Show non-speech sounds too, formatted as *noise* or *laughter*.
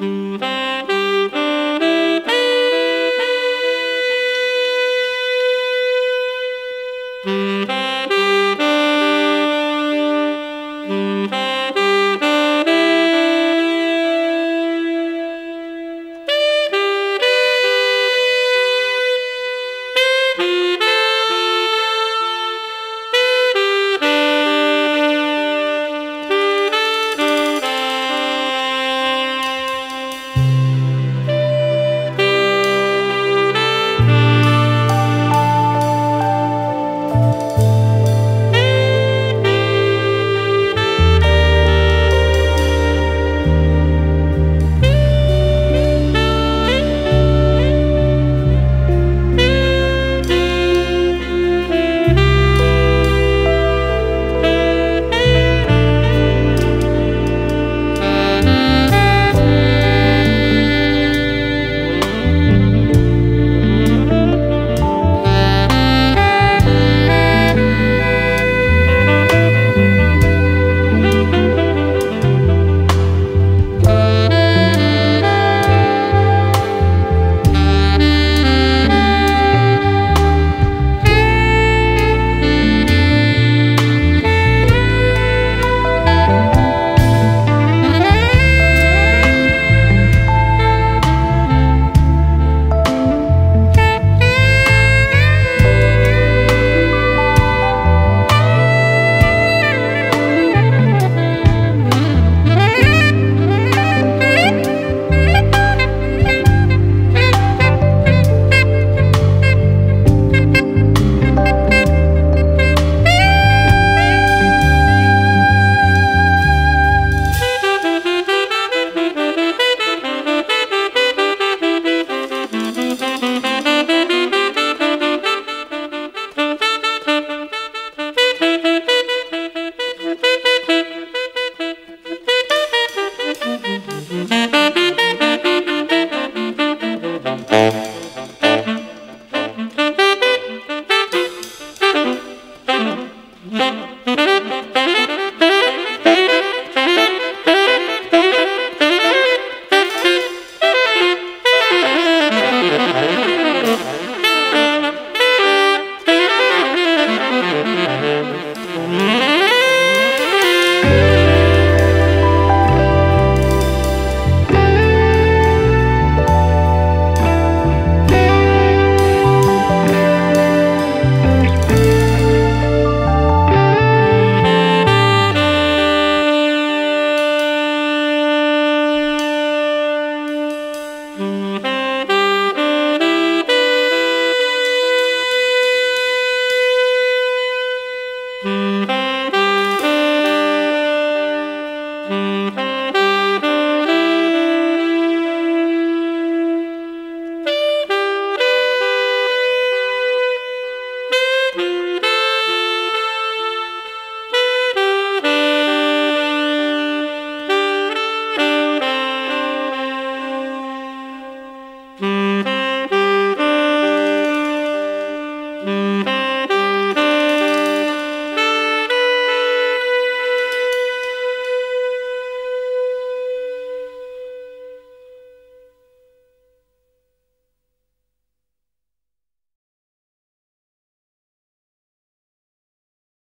Mm-hmm. Mm-hmm. *laughs* Música